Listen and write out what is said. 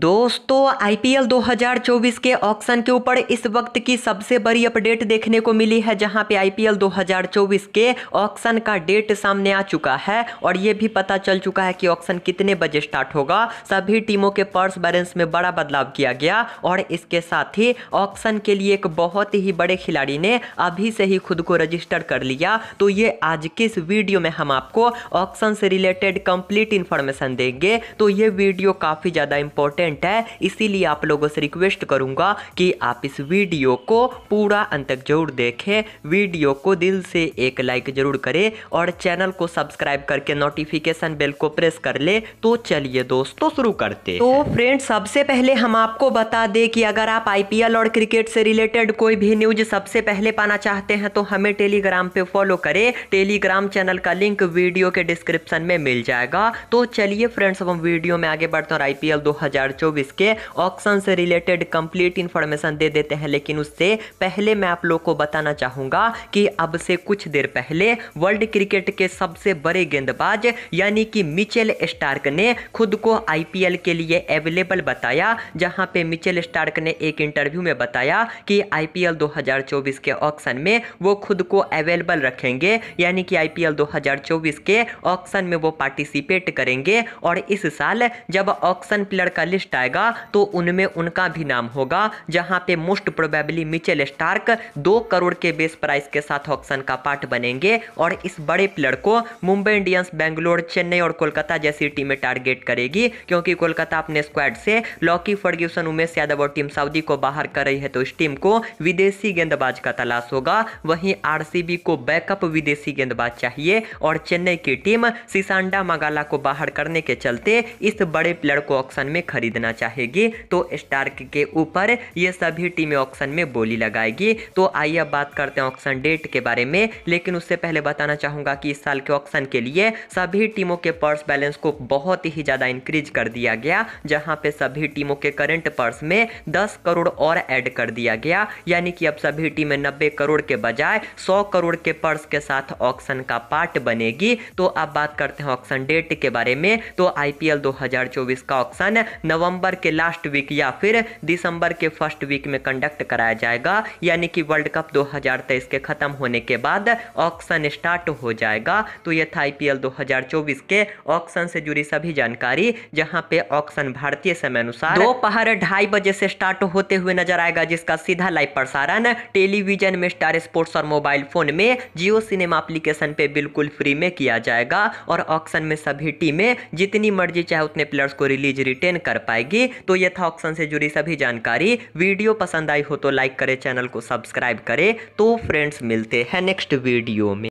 दोस्तों, आईपीएल 2024 के ऑक्शन के ऊपर इस वक्त की सबसे बड़ी अपडेट देखने को मिली है, जहाँ पे आईपीएल 2024 के ऑक्शन का डेट सामने आ चुका है और ये भी पता चल चुका है कि ऑक्शन कितने बजे स्टार्ट होगा। सभी टीमों के पर्स बैलेंस में बड़ा बदलाव किया गया और इसके साथ ही ऑक्शन के लिए एक बहुत ही बड़े खिलाड़ी ने अभी से ही खुद को रजिस्टर कर लिया। तो ये आज के इस वीडियो में हम आपको ऑक्शन से रिलेटेड कंप्लीट इन्फॉर्मेशन देंगे। तो ये वीडियो काफ़ी ज़्यादा इंपॉर्टेंट कंटेंट है इसीलिए आप लोगों से रिक्वेस्ट करूँगा कि आप इस वीडियो को पूरा अंत तक ज़रूर देखें। वीडियो को दिल से एक लाइक ज़रूर करें और चैनल को सब्सक्राइब करके नोटिफिकेशन बेल को प्रेस कर ले। तो चलिए दोस्तों शुरू करते तो फ्रेंड सबसे पहले हम आपको बता दें कि अगर आप आईपीएल और क्रिकेट से रिलेटेड कोई भी न्यूज़ सबसे पहले पाना चाहते हैं तो हमें टेलीग्राम पे फॉलो करें। टेलीग्राम चैनल का लिंक वीडियो के डिस्क्रिप्शन में मिल जाएगा। तो चलिए फ्रेंड्स अब हम वीडियो में आगे बढ़ते हैं आईपीएल 2024 के ऑक्शन से रिलेटेड कंप्लीट इन्फॉर्मेशन दे देते हैं, लेकिन उससे पहले मैं आप लोग को बताना चाहूँगा कि अब से कुछ देर पहले वर्ल्ड क्रिकेट के सबसे बड़े गेंदबाज, यानी कि मिचेल स्टार्क ने खुद को आईपीएल के लिए अवेलेबल बताया, जहाँ पे मिचेल स्टार्क ने एक इंटरव्यू में बताया कि आईपीएल 2024 के ऑक्शन में वो खुद को अवेलेबल रखेंगे, यानी कि आईपीएल 2024 के ऑक्शन में वो पार्टिसिपेट करेंगे, और इस साल जब ऑक्शन प्लेयर का लिस्ट आएगा तो उनमें उनका भी नाम होगा, जहाँ पे मोस्ट प्रोबेबली मिचेल स्टार्क दो करोड़ के बेस प्राइस के साथ ऑक्शन का पार्ट बनेंगे और इस बड़े प्लेयर को मुंबई इंडियंस बेंगलोर चेन्नई और कोलकाता जैसी टीमें टारगेट करेगी, क्योंकि कोलकाता अपने स्क्वाड से लॉकी फर्ग्यूसन उमेश यादव और टीम सऊदी को बाहर कर रही है तो इस टीम को विदेशी गेंदबाज का तलाश होगा। वहीं आरसीबी को बैकअप विदेशी गेंदबाज चाहिए और चेन्नई की टीम सिसांडा मगाला को बाहर करने के चलते इस बड़े प्लेयर को ऑक्शन में खरीदना चाहेगी तो स्टार्क के ऊपर ये सभी टीमें ऑक्शन में बोली लगाएगी। तो आइए अब बात करते हैं ऑक्शन डेट के बारे में, लेकिन उससे पहले बताना चाहूँगा कि इस साल के ऑक्शन के लिए सभी टीमों के पर्स बैलेंस को बहुत ही ज़्यादा इंक्रीज कर दिया गया, जहाँ पे सभी टीमों के करंट पर्स में 10 करोड़ और ऐड कर दिया गया। यानी कि अब सभी टीमें 90 करोड़ के बजाय 100 करोड़ के पर्स के साथ ऑक्शन का पार्ट बनेगी। तो अब बात करते हैं ऑक्शन डेट के बारे में। तो आईपीएल 2024 का ऑक्शन नवंबर के लास्ट वीक या फिर दिसंबर के फ़र्स्ट वीक में कंडक्ट कराया जाएगा, यानी कि वर्ल्ड कप 2023 के खत्म होने के बाद ऑक्शन स्टार्ट हो जाएगा। तो यह था आईपीएल 2024 के ऑक्शन से जुड़ी सभी जानकारी, जहाँ पे ऑक्शन भारतीय समय अनुसार दोपहर ढाई बजे से स्टार्ट होते हुए नज़र आएगा, जिसका सीधा लाइव प्रसारण टेलीविज़न में स्टार स्पोर्ट्स और मोबाइल फ़ोन में जियो सिनेमा एप्लीकेशन पे बिल्कुल फ्री में किया जाएगा। और ऑक्शन में सभी टीमें जितनी मर्ज़ी चाहे उतने प्लेयर्स को रिलीज़ रिटेन कर पाएगी। तो यह था ऑक्शन से जुड़ी सभी जानकारी। वीडियो पसंद आई हो तो लाइक करें चैनल को सब्सक्राइब करें। तो फ्रेंड्स मिलते हैं नेक्स्ट वीडियो में।